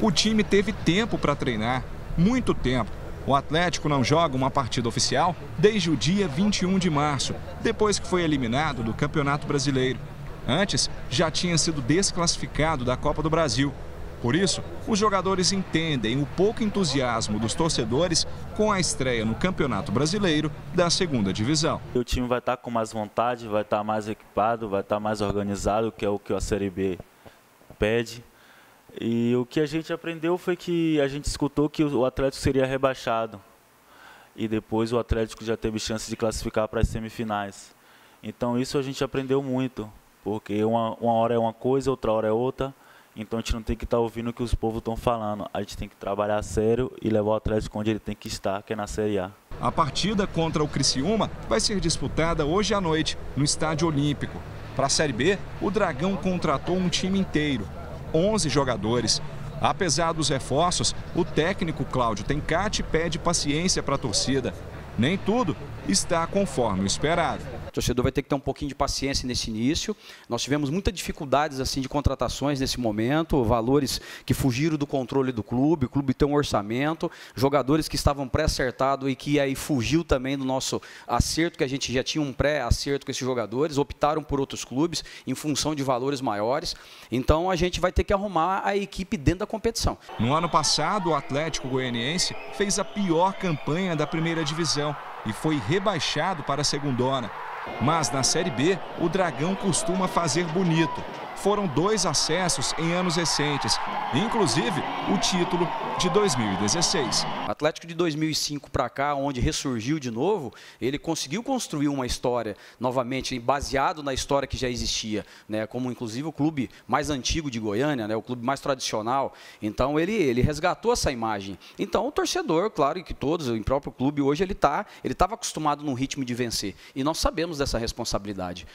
O time teve tempo para treinar, muito tempo. O Atlético não joga uma partida oficial desde o dia 21 de março, depois que foi eliminado do Campeonato Brasileiro. Antes, já tinha sido desclassificado da Copa do Brasil. Por isso, os jogadores entendem o pouco entusiasmo dos torcedores com a estreia no Campeonato Brasileiro da segunda divisão. O time vai estar com mais vontade, vai estar mais equipado, vai estar mais organizado, que é o que a Série B pede. E o que a gente aprendeu foi que a gente escutou que o Atlético seria rebaixado. E depois o Atlético já teve chance de classificar para as semifinais. Então isso a gente aprendeu muito, porque uma, uma hora é uma coisa, outra hora é outra. Então a gente não tem que estar tá ouvindo o que os povos estão falando. A gente tem que trabalhar sério e levar o Atlético onde ele tem que estar, que é na Série A. A partida contra o Criciúma vai ser disputada hoje à noite, no Estádio Olímpico. Para a Série B, o Dragão contratou um time inteiro. 11 jogadores. Apesar dos reforços, o técnico Cláudio Tencati pede paciência para a torcida. Nem tudo está conforme o esperado torcedor vai ter que ter um pouquinho de paciência nesse início. Nós tivemos muitas dificuldades assim de contratações nesse momento, valores que fugiram do controle do clube, o clube tem um orçamento, jogadores que estavam pré-acertados e que aí fugiu também do nosso acerto, que a gente já tinha um pré-acerto com esses jogadores, optaram por outros clubes em função de valores maiores. Então a gente vai ter que arrumar a equipe dentro da competição. No ano passado, o Atlético Goianiense fez a pior campanha da primeira divisão e foi rebaixado para a segundona. Mas na Série B, o Dragão costuma fazer bonito foram dois acessos em anos recentes, inclusive o título de 2016. Atlético de 2005 para cá, onde ressurgiu de novo, ele conseguiu construir uma história novamente baseado na história que já existia, né? Como inclusive o clube mais antigo de Goiânia, né? O clube mais tradicional. Então ele ele resgatou essa imagem. Então o torcedor, claro que todos, o próprio clube hoje ele tá, ele estava acostumado num ritmo de vencer e nós sabemos dessa responsabilidade.